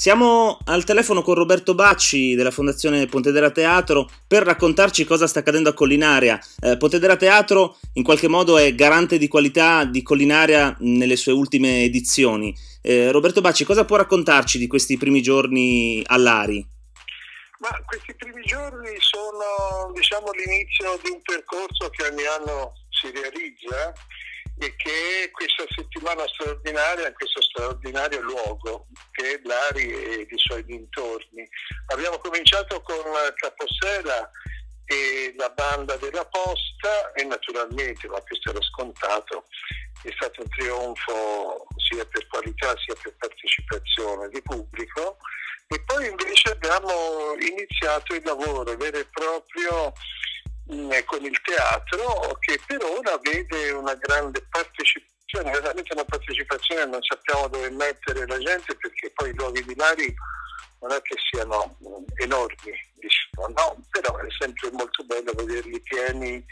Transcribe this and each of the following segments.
Siamo al telefono con Roberto Bacci della Fondazione Pontedera Teatro per raccontarci cosa sta accadendo a Collinaria. Eh, Pontedera Teatro in qualche modo è garante di qualità di Collinaria nelle sue ultime edizioni. Eh, Roberto Bacci, cosa può raccontarci di questi primi giorni all'Ari? Ma questi primi giorni sono diciamo, l'inizio di un percorso che ogni anno si realizza e che questa settimana straordinaria in questo straordinario luogo che è Lari e i suoi dintorni. Abbiamo cominciato con Capossera e la banda della posta e naturalmente, ma questo era scontato, è stato un trionfo sia per qualità sia per partecipazione di pubblico e poi invece abbiamo iniziato il lavoro vero e proprio con il teatro che per ora vede una grande partecipazione, veramente una partecipazione non sappiamo dove mettere la gente perché poi i luoghi di Lari non è che siano enormi, diciamo, no? però è sempre molto bello vederli pieni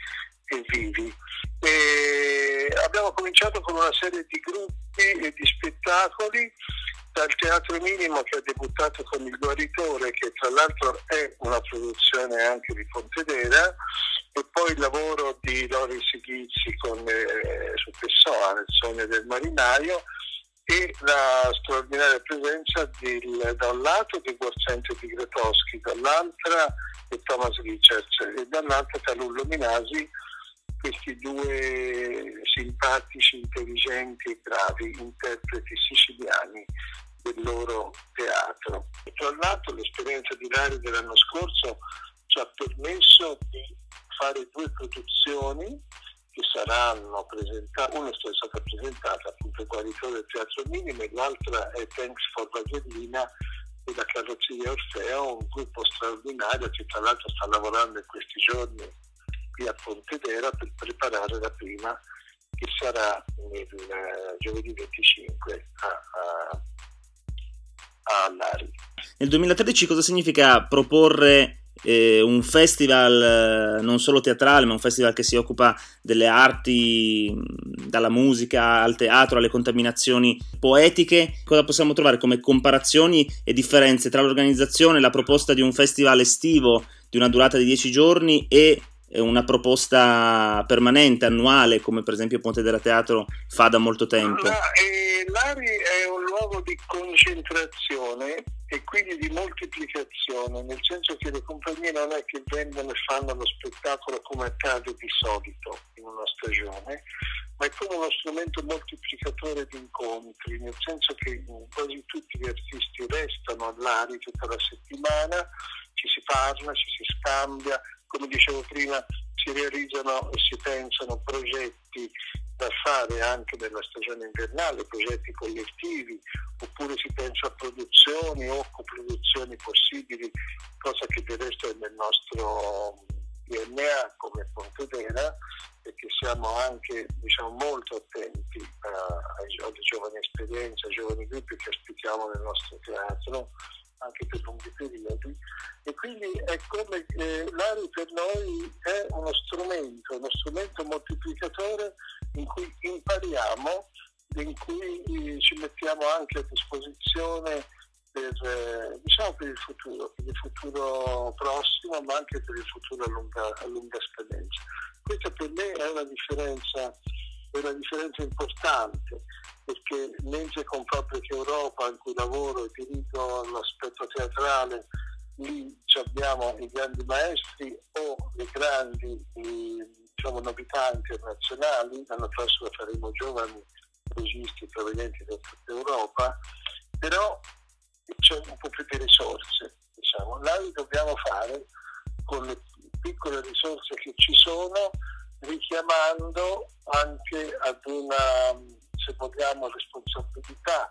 e vivi. E abbiamo cominciato con una serie di gruppi e di spettacoli dal Teatro Minimo che ha debuttato con Il Guaritore, che tra l'altro è una produzione anche di Pontedera, e poi il lavoro di Loris Ghizzi con, eh, su Pessoa, nel sogno del marinaio, e la straordinaria presenza del, da un lato di Guarzente di Gretoschi, dall'altra di Thomas Richards e dall'altra Talullo Minasi, questi due simpatici, intelligenti e bravi interpreti siciliani del loro teatro. E tra l'altro l'esperienza di Lari dell'anno scorso ci ha permesso di fare due produzioni che saranno presentate, una è stata presentata appunto Guaritore del Teatro Minimo e l'altra è Thanks for Vagellina della Carrozzeria Orfeo, un gruppo straordinario che tra l'altro sta lavorando in questi giorni qui a Pontedera per preparare la prima che sarà nel uh, giovedì 25 a, a all'Ari. Nel 2013 cosa significa proporre eh, un festival eh, non solo teatrale, ma un festival che si occupa delle arti, dalla musica al teatro, alle contaminazioni poetiche? Cosa possiamo trovare come comparazioni e differenze tra l'organizzazione, la proposta di un festival estivo di una durata di 10 giorni e una proposta permanente, annuale, come per esempio Ponte della Teatro fa da molto tempo? La, eh, L'Ari è un luogo di concentrazione e quindi di moltiplicazione, nel senso che le compagnie non è che vengono e fanno lo spettacolo come accade di solito in una stagione, ma è come uno strumento moltiplicatore di incontri, nel senso che quasi tutti gli artisti restano all'Ari tutta la settimana, ci si parla, ci si scambia, come dicevo prima, si realizzano e si pensano progetti da fare anche nella stagione invernale, progetti collettivi, oppure si pensa a produzioni o coproduzioni possibili, cosa che del resto è nel nostro DNA come Pontedera, perché siamo anche diciamo, molto attenti a, alle giovani esperienze, ai giovani gruppi che ospitiamo nel nostro teatro anche per lunghi periodi. E quindi è come eh, l'ARI per noi è uno strumento, uno strumento moltiplicatore in cui impariamo, in cui eh, ci mettiamo anche a disposizione per, eh, diciamo per il futuro, per il futuro prossimo ma anche per il futuro a lunga, a lunga scadenza. Questa per me è una differenza è una differenza importante perché mentre con Fabbrica Europa in cui lavoro e dirigo l'aspetto teatrale lì abbiamo i grandi maestri o le grandi diciamo, novità internazionali, l'anno prossimo faremo giovani registi provenienti da tutta Europa, però c'è un po' più di risorse. Diciamo. Li dobbiamo fare con le piccole risorse che ci sono richiamando anche ad una, se vogliamo, responsabilità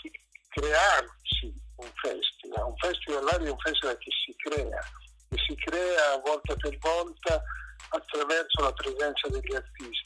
di crearsi un festival. Un festival è un festival che si crea, che si crea volta per volta attraverso la presenza degli artisti.